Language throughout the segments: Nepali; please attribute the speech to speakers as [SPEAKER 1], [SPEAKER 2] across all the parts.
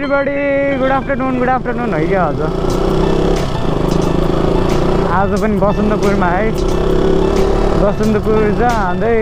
[SPEAKER 1] Everybody good afternoon good afternoon है क्या आज? आज पनि बसन्तपुरमा है। बसन्तपुर जाँदै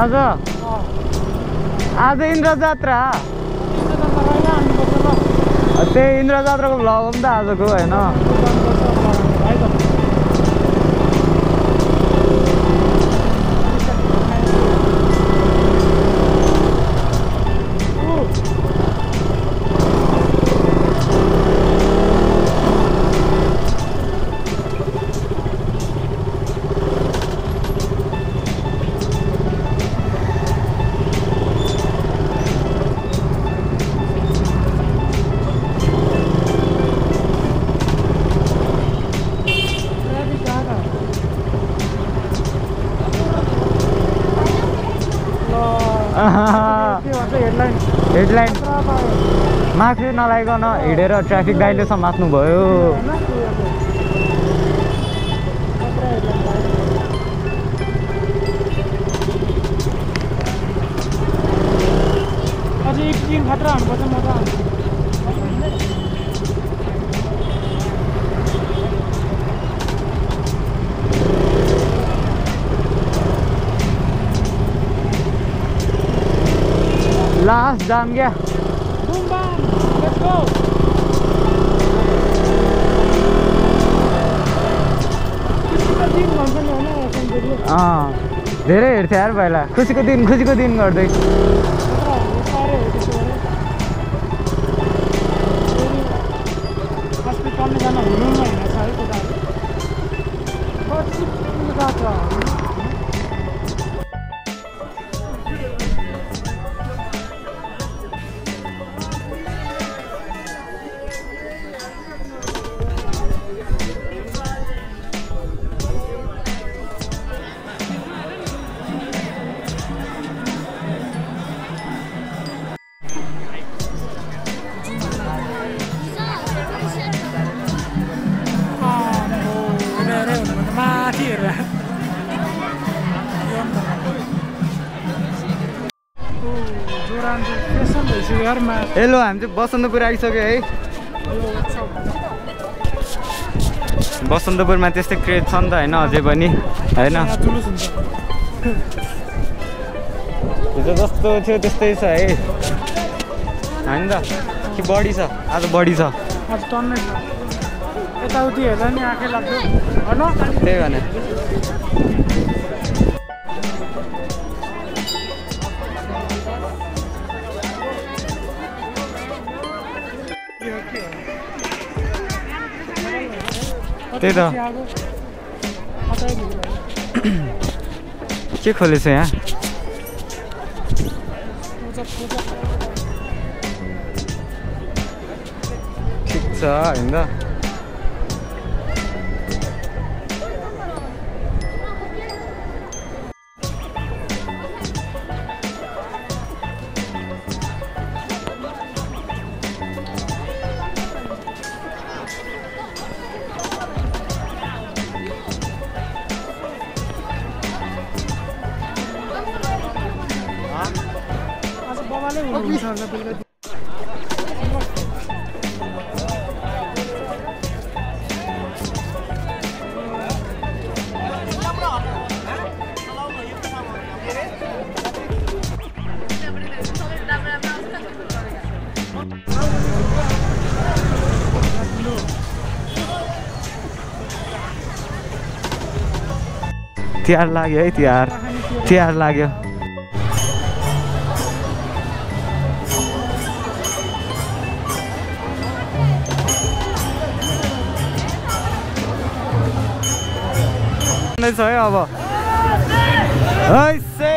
[SPEAKER 1] आज आज इन्द्र जात्रा त्यही इन्द्र जात्राको भ्लग हो नि त आजको होइन हेडलाइन मार्क्स नलाइकन हिँडेर ट्राफिक दाइले समात्नु भयो
[SPEAKER 2] अझै एक दिन खतरा हान्नुपर्छ मजा आउँछ।
[SPEAKER 1] लास्ट जाम क्या धेरै हेर्थ्यो यार पहिला। खुसीको दिन खुसीको दिन गर्दै। हेलो हामी चाहिँ बसन्तपुर आइसक्यो है। बसन्तपुरमा त्यस्तै क्रेज छ नि त होइन? अझै पनि होइन? हिजो जस्तो थियो त्यस्तै छ है। होइन त? कि बढी छ? आज बढी छ। त्यही भने। त्यही त। के खोलेछ यहाँ? ठिक छ होइन। तिहार लाग्यो है तिहार तिहार लाग्यो छ है अब हैसे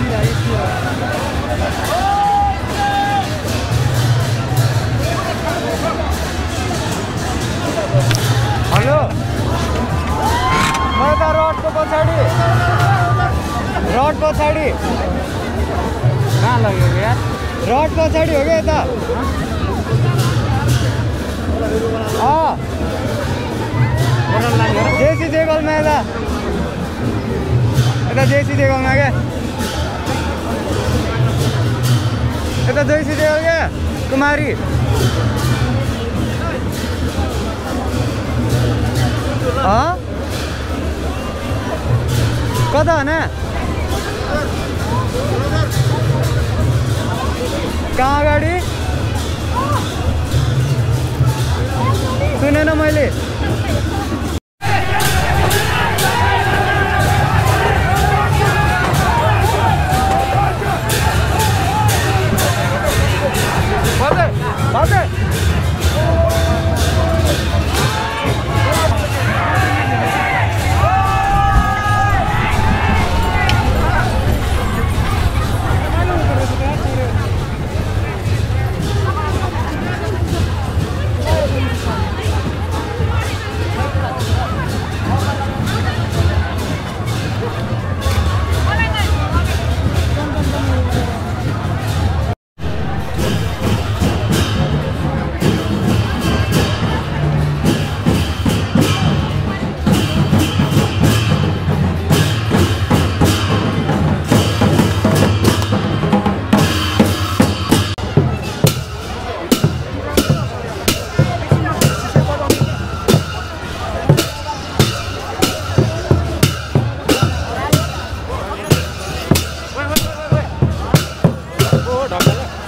[SPEAKER 1] हेलो म यता रडको पछाडि। रड पछाडि
[SPEAKER 2] कहाँ लग्यो यार
[SPEAKER 1] रड पछाडि हो क्या यता? जेसी देगलमा यता। यता जेसी देगलमा क्या? क्या कुमारी अँ कता हो न कहाँ अगाडि सुनेन मैले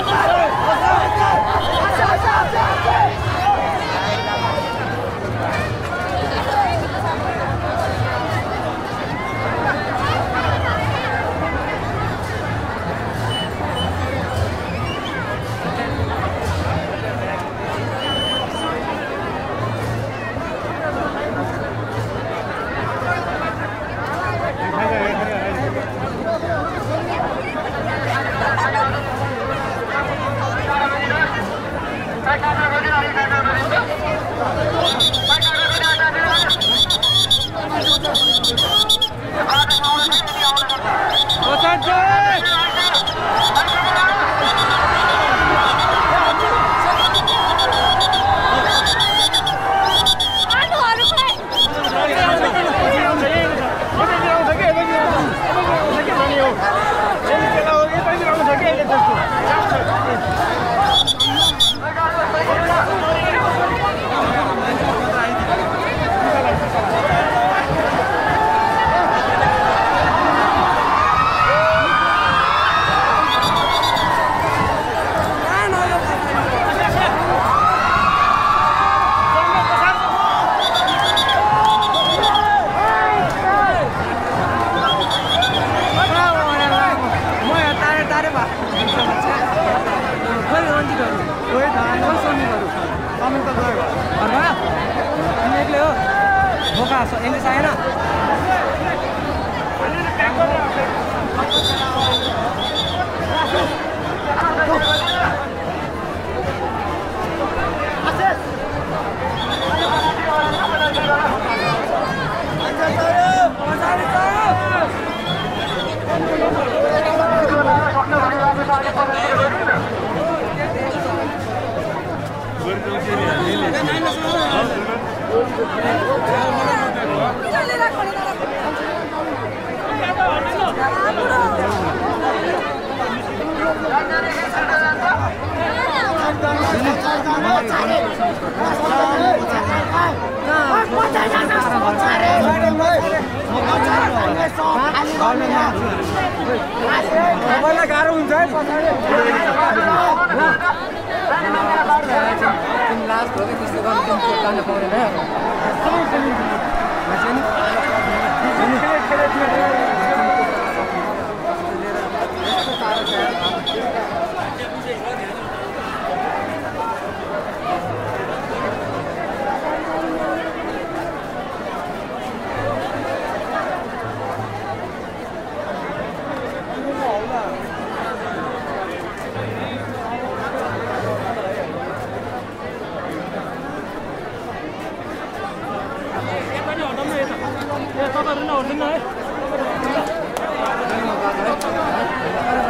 [SPEAKER 2] Oh, सोनीहरू
[SPEAKER 1] तपाईँ त गयो
[SPEAKER 2] घरमा तिमी एक्लै हो बोका यसले चाहिएन तपाईँलाई गाह्रो हुन्छ है पछाडि तिमी लास्ट हो कि त्यस्तो गर्नु तिमी चोट लाग्न पाउँदैन
[SPEAKER 1] हान्नु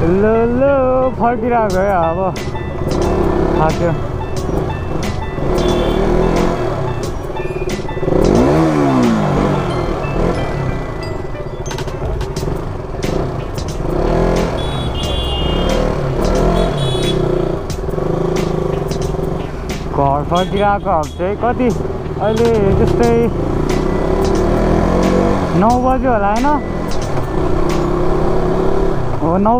[SPEAKER 1] ल ल फर्किरहेको है अब। थाक्यो घर फर्किरहेको चाहिँ कति? अहिले त्यस्तै नौ बज्यो होला होइन? हो नौ